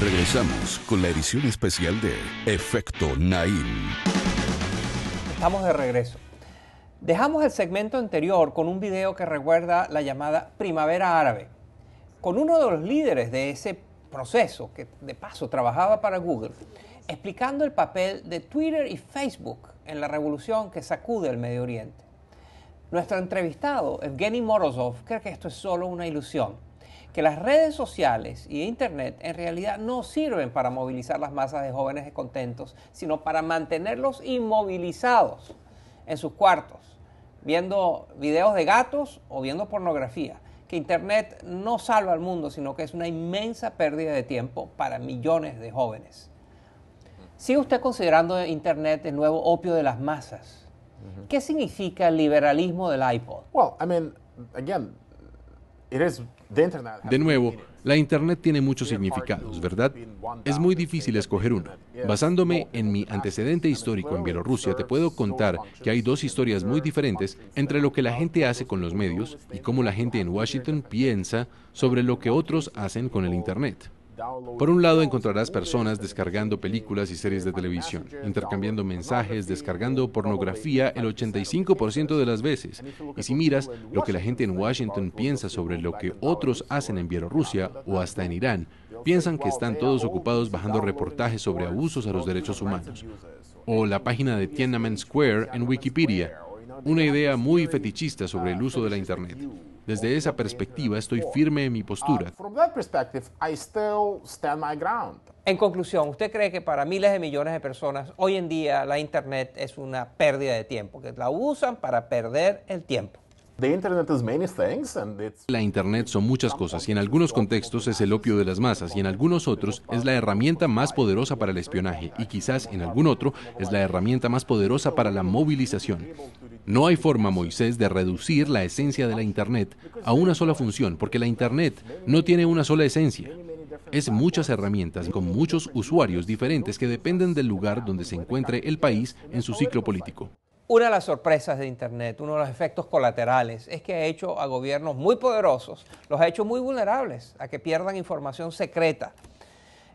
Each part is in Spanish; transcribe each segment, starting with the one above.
Regresamos con la edición especial de Efecto Naim. Estamos de regreso. Dejamos el segmento anterior con un video que recuerda la llamada Primavera Árabe, con uno de los líderes de ese proceso, que de paso trabajaba para Google, explicando el papel de Twitter y Facebook en la revolución que sacude el Medio Oriente. Nuestro entrevistado, Evgeny Morozov, cree que esto es solo una ilusión que las redes sociales y Internet en realidad no sirven para movilizar las masas de jóvenes descontentos, sino para mantenerlos inmovilizados en sus cuartos, viendo videos de gatos o viendo pornografía. Que Internet no salva al mundo, sino que es una inmensa pérdida de tiempo para millones de jóvenes. ¿Sigue usted considerando Internet el nuevo opio de las masas? ¿Qué significa el liberalismo del iPod? Well, I mean, again, de nuevo, la Internet tiene muchos significados, ¿verdad? Es muy difícil escoger uno. Basándome en mi antecedente histórico en Bielorrusia, te puedo contar que hay dos historias muy diferentes entre lo que la gente hace con los medios y cómo la gente en Washington piensa sobre lo que otros hacen con el Internet. Por un lado encontrarás personas descargando películas y series de televisión, intercambiando mensajes, descargando pornografía el 85% de las veces. Y si miras lo que la gente en Washington piensa sobre lo que otros hacen en Bielorrusia o hasta en Irán, piensan que están todos ocupados bajando reportajes sobre abusos a los derechos humanos. O la página de Tiananmen Square en Wikipedia, una idea muy fetichista sobre el uso de la Internet. Desde esa perspectiva estoy firme en mi postura. En conclusión, ¿usted cree que para miles de millones de personas hoy en día la Internet es una pérdida de tiempo, que la usan para perder el tiempo? La Internet son muchas cosas y en algunos contextos es el opio de las masas y en algunos otros es la herramienta más poderosa para el espionaje y quizás en algún otro es la herramienta más poderosa para la movilización. No hay forma, Moisés, de reducir la esencia de la Internet a una sola función porque la Internet no tiene una sola esencia. Es muchas herramientas con muchos usuarios diferentes que dependen del lugar donde se encuentre el país en su ciclo político. Una de las sorpresas de Internet, uno de los efectos colaterales, es que ha hecho a gobiernos muy poderosos, los ha hecho muy vulnerables a que pierdan información secreta.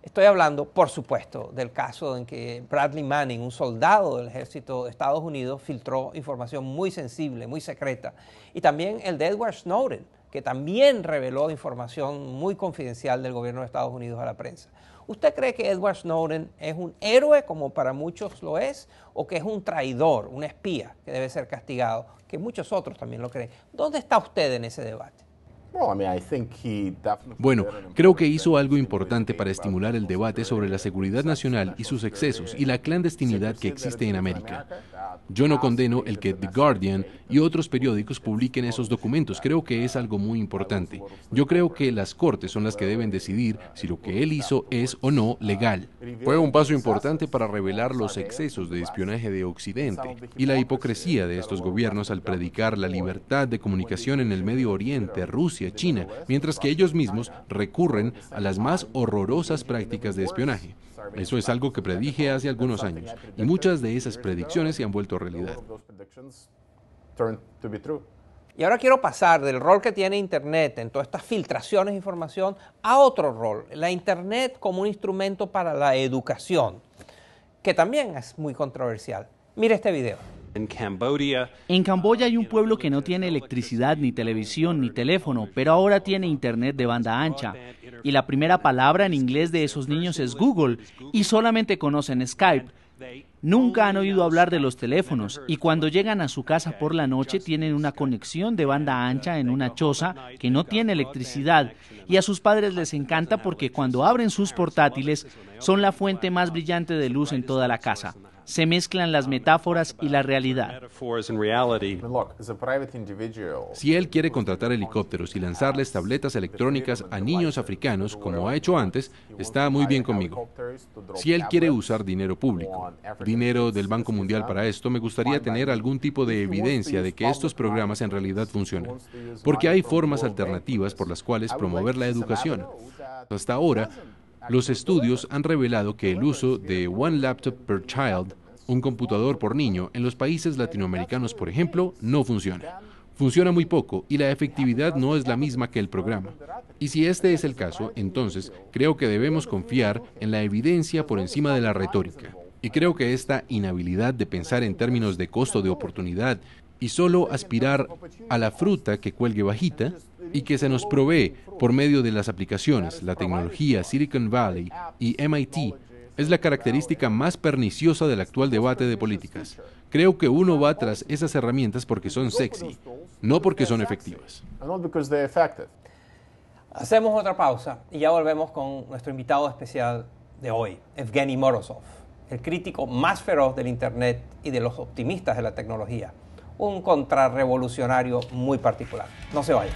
Estoy hablando, por supuesto, del caso en que Bradley Manning, un soldado del ejército de Estados Unidos, filtró información muy sensible, muy secreta. Y también el de Edward Snowden, que también reveló información muy confidencial del gobierno de Estados Unidos a la prensa. ¿Usted cree que Edward Snowden es un héroe, como para muchos lo es, o que es un traidor, un espía que debe ser castigado, que muchos otros también lo creen? ¿Dónde está usted en ese debate? Bueno, creo que hizo algo importante para estimular el debate sobre la seguridad nacional y sus excesos y la clandestinidad que existe en América. Yo no condeno el que The Guardian y otros periódicos publiquen esos documentos. Creo que es algo muy importante. Yo creo que las cortes son las que deben decidir si lo que él hizo es o no legal. Fue un paso importante para revelar los excesos de espionaje de Occidente y la hipocresía de estos gobiernos al predicar la libertad de comunicación en el Medio Oriente, Rusia, China, mientras que ellos mismos recurren a las más horrorosas prácticas de espionaje. Eso es algo que predije hace algunos años y muchas de esas predicciones se han vuelto realidad. Y ahora quiero pasar del rol que tiene Internet en todas estas filtraciones de información a otro rol, la Internet como un instrumento para la educación, que también es muy controversial. Mire este video. En Camboya hay un pueblo que no tiene electricidad, ni televisión, ni teléfono, pero ahora tiene internet de banda ancha. Y la primera palabra en inglés de esos niños es Google, y solamente conocen Skype. Nunca han oído hablar de los teléfonos y cuando llegan a su casa por la noche tienen una conexión de banda ancha en una choza que no tiene electricidad y a sus padres les encanta porque cuando abren sus portátiles son la fuente más brillante de luz en toda la casa se mezclan las metáforas y la realidad. Si él quiere contratar helicópteros y lanzarles tabletas electrónicas a niños africanos, como ha hecho antes, está muy bien conmigo. Si él quiere usar dinero público, dinero del Banco Mundial para esto, me gustaría tener algún tipo de evidencia de que estos programas en realidad funcionan, porque hay formas alternativas por las cuales promover la educación. Hasta ahora, los estudios han revelado que el uso de One Laptop per Child, un computador por niño, en los países latinoamericanos, por ejemplo, no funciona. funciona muy poco y la efectividad no es la misma que el programa. Y si este es el caso, entonces creo que debemos confiar en la evidencia por encima de la retórica. Y creo que esta inhabilidad de pensar en términos de costo de oportunidad y solo aspirar a la fruta que cuelgue bajita y que se nos provee por medio de las aplicaciones, la tecnología, Silicon Valley y MIT es la característica más perniciosa del actual debate de políticas. Creo que uno va tras esas herramientas porque son sexy, no porque son efectivas. Hacemos otra pausa y ya volvemos con nuestro invitado especial de hoy, Evgeny Morozov, el crítico más feroz del Internet y de los optimistas de la tecnología. Un contrarrevolucionario muy particular. No se vayan.